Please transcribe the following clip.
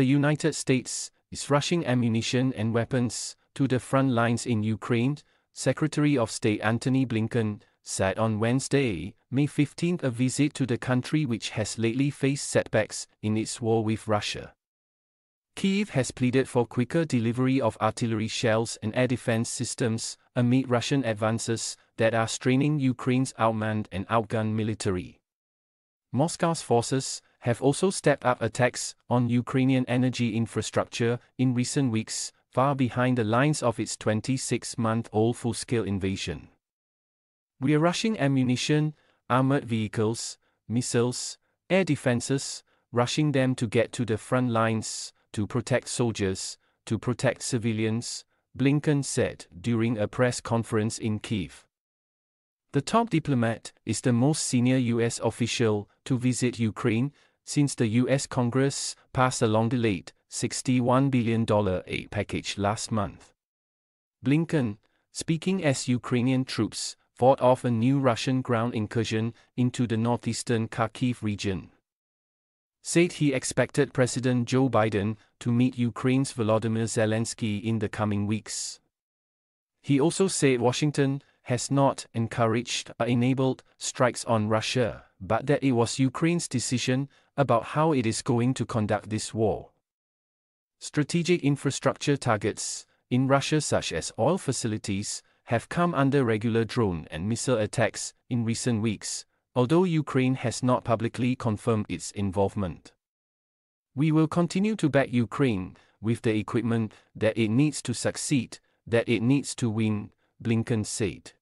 The United States is rushing ammunition and weapons to the front lines in Ukraine, Secretary of State Antony Blinken said on Wednesday, May 15, a visit to the country which has lately faced setbacks in its war with Russia. Kyiv has pleaded for quicker delivery of artillery shells and air defense systems amid Russian advances that are straining Ukraine's outmanned and outgunned military. Moscow's forces have also stepped up attacks on Ukrainian energy infrastructure in recent weeks, far behind the lines of its 26 month old full scale invasion. We are rushing ammunition, armored vehicles, missiles, air defenses, rushing them to get to the front lines, to protect soldiers, to protect civilians, Blinken said during a press conference in Kiev. The top diplomat is the most senior U.S. official to visit Ukraine since the U.S. Congress passed a long delayed $61 billion aid package last month. Blinken, speaking as Ukrainian troops fought off a new Russian ground incursion into the northeastern Kharkiv region, said he expected President Joe Biden to meet Ukraine's Volodymyr Zelensky in the coming weeks. He also said Washington has not encouraged or enabled strikes on Russia, but that it was Ukraine's decision about how it is going to conduct this war. Strategic infrastructure targets in Russia, such as oil facilities, have come under regular drone and missile attacks in recent weeks, although Ukraine has not publicly confirmed its involvement. We will continue to back Ukraine with the equipment that it needs to succeed, that it needs to win, Blinken said.